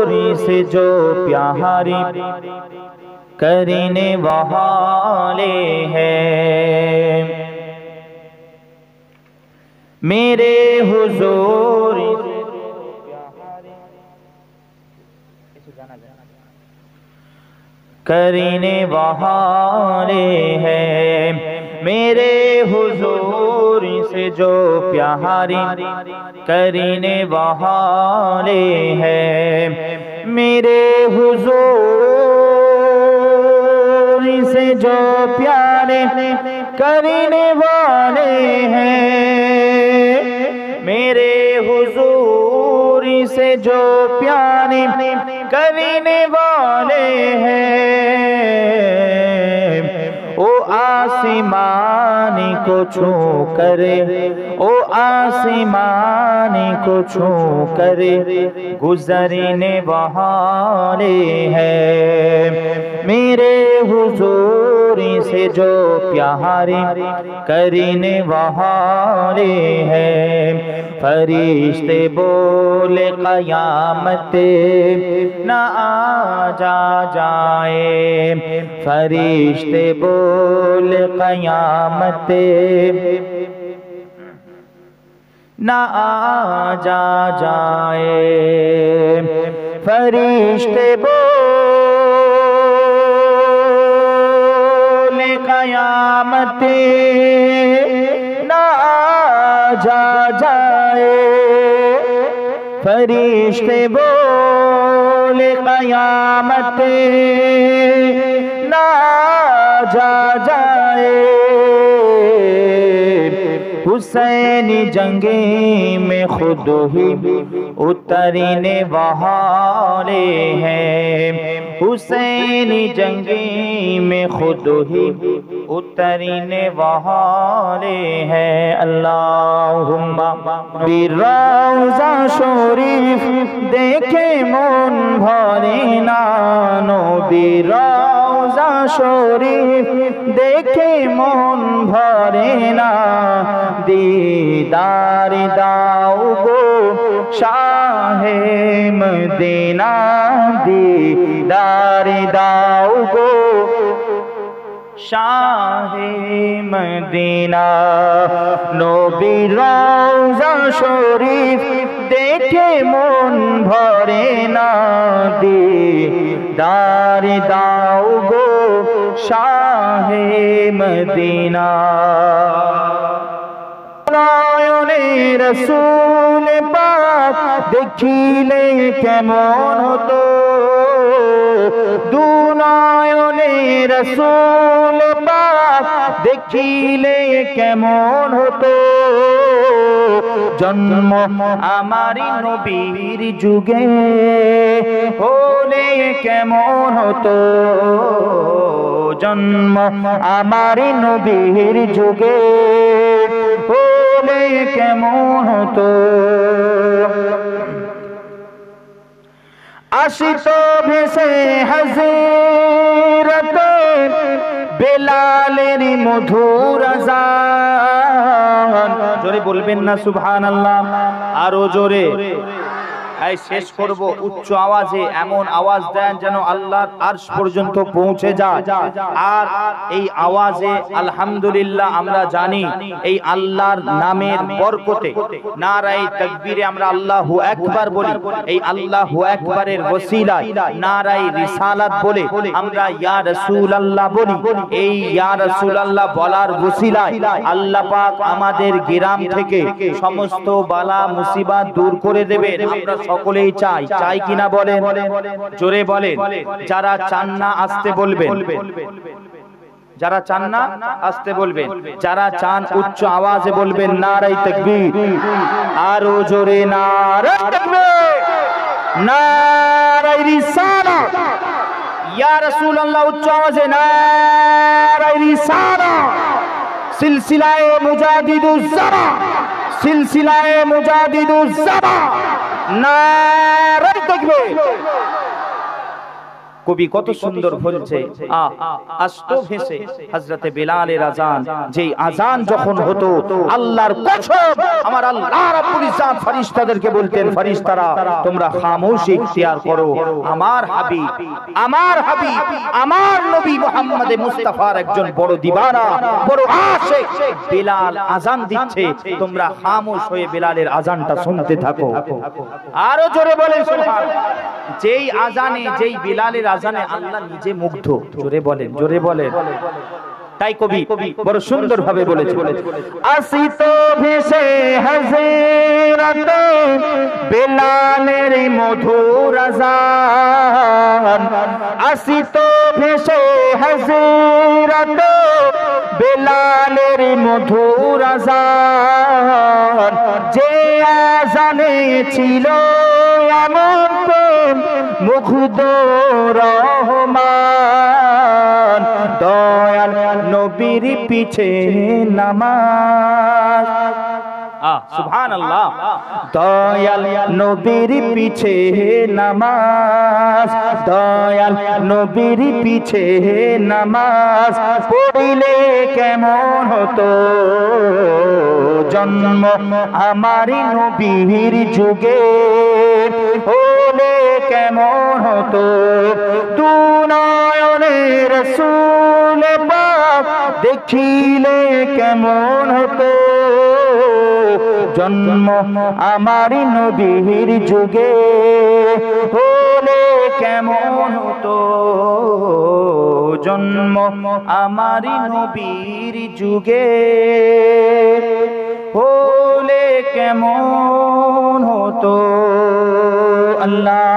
چوری سے جو پیاری کرنے والے ہیں۔ میرے حضور کرنے والے ہیں۔ میرے حضور سے جو پیاری کرینے والے ہیں، میرے حضور سے جو پیارے کرنے والے ہیں، میرے حضور سے جو پیارے کرنے والے ہیں۔ آسمان کو چھو کرے او آسمان کو چھو کرے گزرین وہاں لے ہے میرے حضور سے جو پیاری کرینے وہارے ہیں۔ فرشتے بولے قیامت نہ آ جا جائے۔ فرشتے بولے قیامت نہ آ جا جائے۔ فرشتے بول قیامت نہ جا جائے۔ فرشتے بول قیامت نہ جا جائے۔ حسین جنگی میں خود ہی اترینے وہارے ہیں۔ حسین جنگی میں خود ہی اترنے والے ہیں۔ اللہم بیروزہ شریف، دیکھے مون بھاری نانو۔ بیروزہ شریف، دیکھے مون بھاری نان دیدار داؤ گو شاہ مدینہ۔ دیدار داؤ گو শাহে Medina, নবী রওজা শরীফ দেখে মন ভরে না দি দার দাও গো শাহে মদিনা। নয়নে রসুল পাক দেখিলে কেমন হতো? দুনয়নে রসুল দেখিলে কেমন হতো? জন্ম আমারি নবীর যুগে হলে কেমন হতো? জন্ম আমারি নবীর যুগে হলে কেমন হতো? আসিত ভেসে হজরত বেলালের মধুর আজান। জোরে বলবেন না সুবহান আল্লাহ আরও জোরে। এই শেষ করব উচ্চ আওয়াজে এমন আওয়াজ দেন যেন আল্লাহর আরশ পর্যন্ত পৌঁছে যায়। আর এই আওয়াজে আলহামদুলিল্লাহ আমরা জানি এই আল্লাহর নামের বরকতে নারাই তাকবীরে আমরা আল্লাহু আকবার বলি। এই আল্লাহু আকবারের ওসিলায় নারাই রিসালাত বলে আমরা ইয়া রাসূলুল্লাহ বলি। এই ইয়া রাসূলুল্লাহ বলার ওসিলায় আল্লাহ পাক আমাদের গ্রাম থেকে সমস্ত বালা মুসিবাত দূর করে দেবেন আমরা সকলেই চাই চাই কিনা বলেন? জোরে বলেন, যারা চান না আসতে বলবেন। যারা চান না আসতে বলবেন, যারা চান উচ্চ আওয়াজে বলবেন নারাই তাকবীর। আরও জোরে নারাই তাকবীর। নারাই রিসালাত। ইয়া রাসূলুল্লাহ, উচ্চ আওয়াজে নারাই রিসালাত। সিলসিলায়ে মুজাদিদুজ জামা। সিলসিলায়ে মুজাদিদুজ জামা। নারাই তাকবীর। কবি কত সুন্দর বলছে আ, আস্ত ভেসে হযরতে বেলালের আজান যেই আজান যখন হতো, আল্লাহর আমার আল্লাহ রাব্বুল ইজ্জাত ফেরেশতাদেরকে বলতেন ফেরেশতারা তোমরা খামোশি ইখতিয়ার করো। আমার হাবিব আমার হাবিব, আমার নবী মুহাম্মদ মুস্তাফার একজন বড় দিবানা, বড় আশিক। বেলাল আজান দিচ্ছে, তোমরা খামোশ হয়ে বেলালের আজানটা শুনতে থাকো। আরও জোরে সুবহান যেই আজানে যেই বিলালের আজানে আল্লাহ নিজে মুগ্ধ। জোরে বলেন জোরে বলেন। তাই কবি বড় সুন্দর ভাবে বলেছে আসিত ভেসে হাজিরাত বেলালের মধুর আজান। আসিত ভেসে বেলালের মধুর আজান। যে আজানে ছিল এমন মুগ্ধ রহমান দয়াল নবীর পিছে নামাজ। সুবহান আল্লাহ দয়াল নবীর পিছে নামাজ দয়াল নবীর পিছে নামাজ। পড়িলে কেমন হতো? জন্ম আমারি নবীর যুগে। হলে কেমন হতো? তু নয়নের সুল পাক দেখিলে কেমন হতো? জন্ম আমার নবীর যুগে হলে কেমন হতো? জন্ম আমার নবীর যুগে হলে কেমন হতো? আল্লাহ